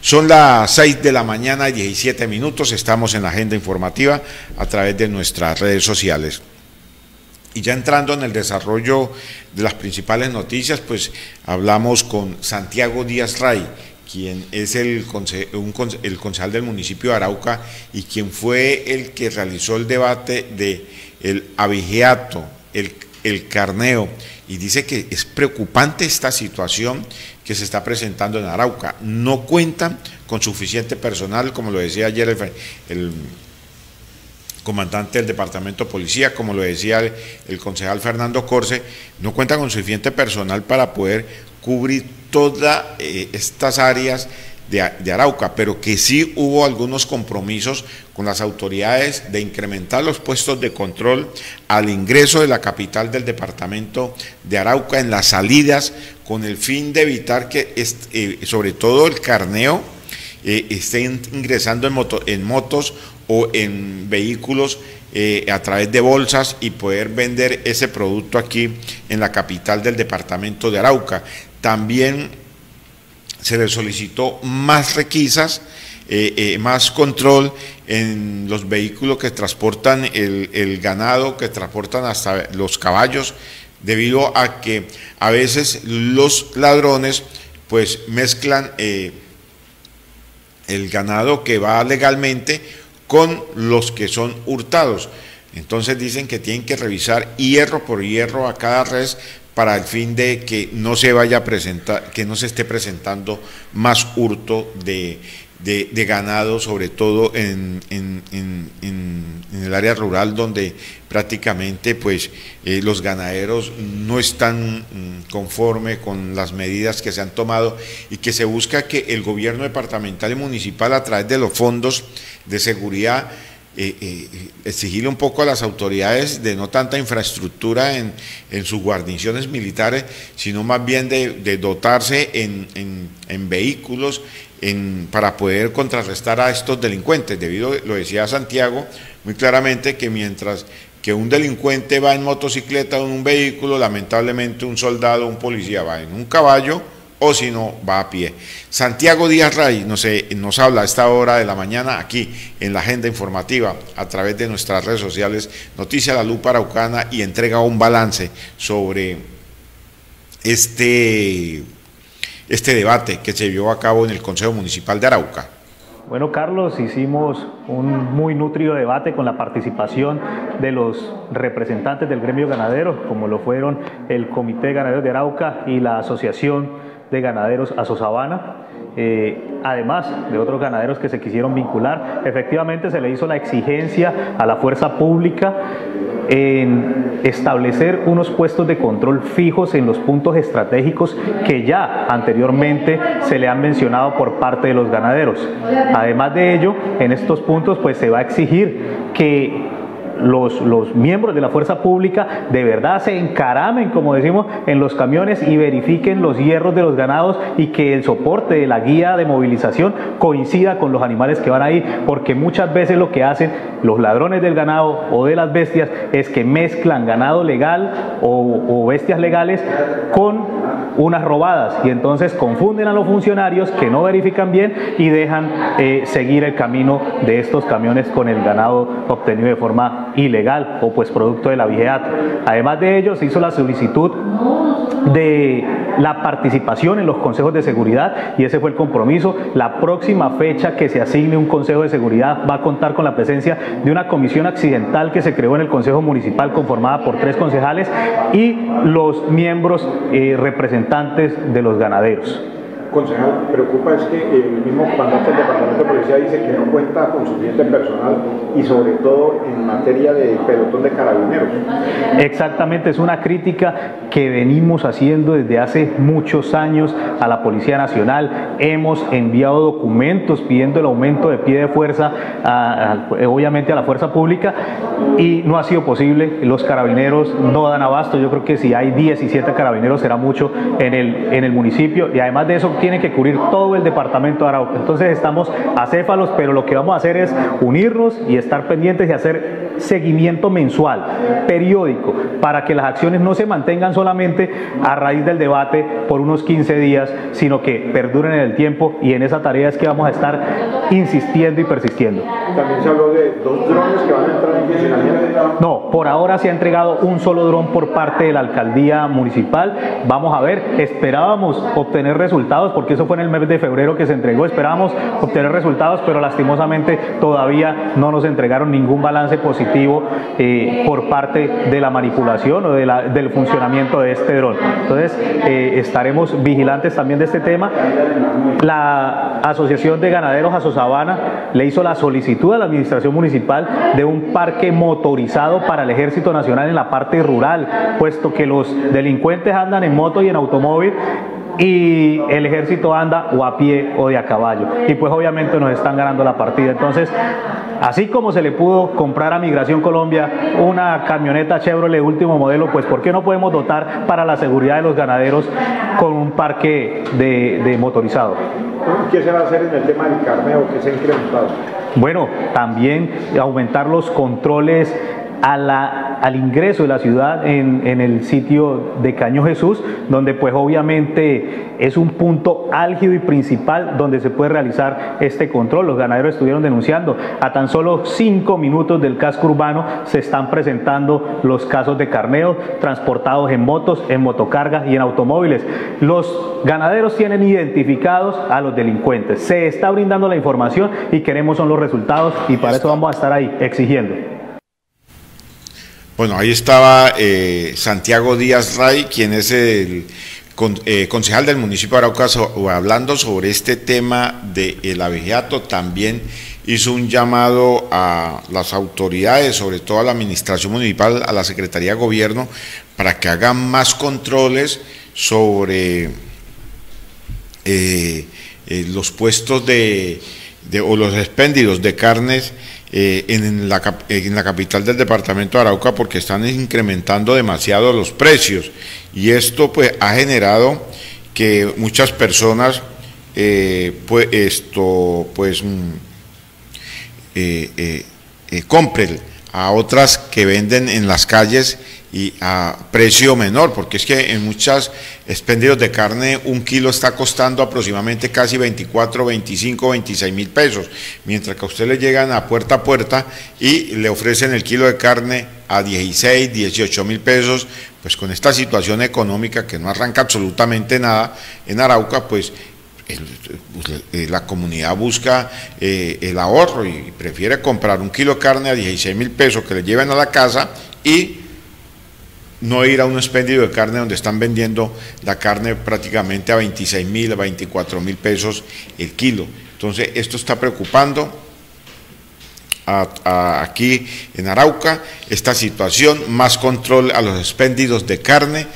Son las 6 de la mañana y 17 minutos, estamos en la agenda informativa a través de nuestras redes sociales. Y ya entrando en el desarrollo de las principales noticias, pues hablamos con Santiago Díaz Ray, quien es el, el concejal del municipio de Arauca y quien fue el que realizó el debate de el abigeato, el, el carneo, y dice que es preocupante esta situación que se está presentando en Arauca. No cuentan con suficiente personal, como lo decía ayer el, comandante del Departamento de Policía, como lo decía el, concejal Fernando Corse, no cuentan con suficiente personal para poder cubrir todas eh, estas áreas de, Arauca, pero que sí hubo algunos compromisos con las autoridades de incrementar los puestos de control al ingreso de la capital del departamento de Arauca en las salidas con el fin de evitar que eh, sobre todo el carneo eh, esté ingresando en, en, motos o en vehículos eh, a través de bolsas y poder vender ese producto aquí en la capital del departamento de Arauca. También se le solicitó más requisas, eh, eh, más control en los vehículos que transportan el, ganado, que transportan hasta los caballos, debido a que a veces los ladrones pues mezclan eh, el ganado que va legalmente con los que son hurtados. Entonces dicen que tienen que revisar hierro por hierro a cada res para el fin de que no se vaya a presentar, que no se esté presentando más hurto de, ganado, sobre todo en, el área rural donde prácticamente pues eh, los ganaderos no están mm, conforme con las medidas que se han tomado y que se busca que el gobierno departamental y municipal a través de los fondos de seguridad eh, eh, exigirle un poco a las autoridades de no tanta infraestructura en, sus guarniciones militares, sino más bien de, dotarse en, vehículos para poder contrarrestar a estos delincuentes. Debido, lo decía Santiago muy claramente, que mientras que un delincuente va en motocicleta o en un vehículo, lamentablemente un soldado o un policía va en un caballo o si no, va a pie. Santiago Díaz Ray nos, nos habla a esta hora de la mañana aquí en la agenda informativa a través de nuestras redes sociales Noticia La Lupa Araucana y entrega un balance sobre este, este debate que se llevó a cabo en el Consejo Municipal de Arauca. Bueno, Carlos, hicimos un muy nutrido debate con la participación de los representantes del gremio ganadero, como lo fueron el Comité Ganadero de Arauca y la Asociación de ganaderos a Sosabana, eh, además de otros ganaderos que se quisieron vincular. Efectivamente se le hizo la exigencia a la fuerza pública en establecer unos puestos de control fijos en los puntos estratégicos que ya anteriormente se le han mencionado por parte de los ganaderos. Además de ello, en estos puntos pues se va a exigir que los, los miembros de la fuerza pública de verdad se encaramen, como decimos, en los camiones y verifiquen los hierros de los ganados y que el soporte de la guía de movilización coincida con los animales que van ahí, porque muchas veces lo que hacen los ladrones del ganado o de las bestias es que mezclan ganado legal o, bestias legales con unas robadas y entonces confunden a los funcionarios que no verifican bien y dejan eh, seguir el camino de estos camiones con el ganado obtenido de forma ilegal o pues producto de la vigeato. Además de ello, se hizo la solicitud de la participación en los consejos de seguridad y ese fue el compromiso. La próxima fecha que se asigne un consejo de seguridad va a contar con la presencia de una comisión accidental que se creó en el consejo municipal conformada por tres concejales y los miembros eh, representantes de los ganaderos concejal, preocupa es que el mismo comandante del Departamento de Policía dice que no cuenta con suficiente personal y sobre todo en materia de pelotón de carabineros. Exactamente, es una crítica que venimos haciendo desde hace muchos años a la Policía Nacional. Hemos enviado documentos pidiendo el aumento de pie de fuerza, obviamente a la fuerza pública, y no ha sido posible. Los carabineros no dan abasto. Yo creo que si hay 17 carabineros será mucho en el, en el municipio y además de eso tiene que cubrir todo el departamento de Arauca. Entonces estamos acéfalos, pero lo que vamos a hacer es unirnos y estar pendientes y hacer seguimiento mensual, periódico, para que las acciones no se mantengan solamente a raíz del debate por unos 15 días, sino que perduren en el tiempo y en esa tarea es que vamos a estar insistiendo y persistiendo. También se habló de dos drones que van a entrar en funcionamiento. No, por ahora se ha entregado un solo dron por parte de la alcaldía municipal. Vamos a ver, esperábamos obtener resultados, porque eso fue en el mes de febrero que se entregó, esperábamos obtener resultados, pero lastimosamente todavía no nos entregaron ningún balance positivo eh, por parte de la manipulación o del funcionamiento de este dron. Entonces, eh, estaremos vigilantes también de este tema. La Asociación de Ganaderos Asosabana le hizo la solicitud a la Administración Municipal de un parque motorizado para el Ejército Nacional en la parte rural, puesto que los delincuentes andan en moto y en automóvil y el ejército anda o a pie o de a caballo. Y pues obviamente nos están ganando la partida. Entonces, así como se le pudo comprar a Migración Colombia una camioneta Chevrolet último modelo, pues ¿por qué no podemos dotar para la seguridad de los ganaderos con un parque de, de motorizado? ¿Qué se va a hacer en el tema del carneo que se ha incrementado? Bueno, también aumentar los controles a la, al ingreso de la ciudad en, el sitio de Caño Jesús, donde pues obviamente es un punto álgido y principal donde se puede realizar este control. Los ganaderos estuvieron denunciando, a tan solo cinco minutos del casco urbano se están presentando los casos de carneo transportados en motos, en motocargas y en automóviles. Los ganaderos tienen identificados a los delincuentes, se está brindando la información y queremos son los resultados y para eso vamos a estar ahí exigiendo. Bueno, ahí estaba eh, Santiago Díaz Ray, quien es el eh, concejal del municipio de Arauca, hablando sobre este tema del de abegiato. También hizo un llamado a las autoridades, sobre todo a la administración municipal, a la Secretaría de Gobierno, para que hagan más controles sobre eh, los puestos de, o los expéndidos de carnes eh, en, la, en, la, capital del departamento de Arauca porque están incrementando demasiado los precios. Y esto pues ha generado que muchas personas eh, pues esto pues mm, eh, compren a otras que venden en las calles y a precio menor, porque es que en muchos expendios de carne un kilo está costando aproximadamente casi 24, 25, 26 mil pesos, mientras que a usted le llegan a puerta a puerta y le ofrecen el kilo de carne a 16, 18 mil pesos, pues con esta situación económica que no arranca absolutamente nada en Arauca, pues el, la comunidad busca eh, el ahorro y prefiere comprar un kilo de carne a 16 mil pesos que le lleven a la casa y no ir a un expendio de carne donde están vendiendo la carne prácticamente a 26 mil, a 24 mil pesos el kilo. Entonces, esto está preocupando aquí en Arauca, esta situación, más control a los expendidos de carne,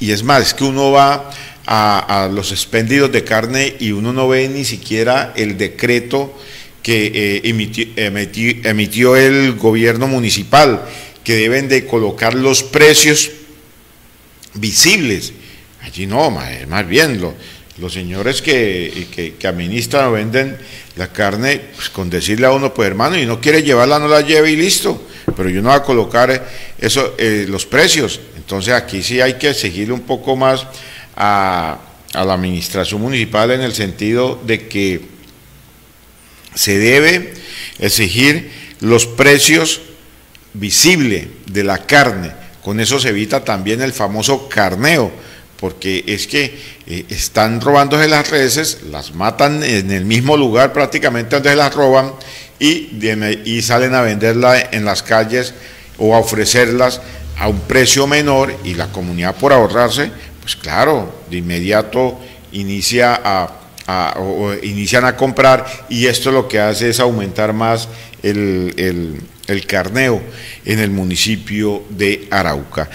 y es más, es que uno va a, los expendidos de carne y uno no ve ni siquiera el decreto que eh, emitió, emitió el gobierno municipal que deben de colocar los precios visibles. Allí no, más bien lo, los señores que, que, que, administran o venden la carne, pues con decirle a uno, pues hermano, y no quiere llevarla, no la lleve y listo. Pero yo no voy a colocar eso, eh, los precios. Entonces aquí sí hay que seguir un poco más a, a la administración municipal en el sentido de que se debe exigir los precios visible de la carne. Con eso se evita también el famoso carneo, porque es que eh, están robándose las reses, las matan en el mismo lugar prácticamente donde las roban y, y salen a venderla en las calles o a ofrecerlas a un precio menor y la comunidad por ahorrarse, pues claro, de inmediato inicia a o inician a comprar y esto lo que hace es aumentar más el, el el carneo en el municipio de Arauca.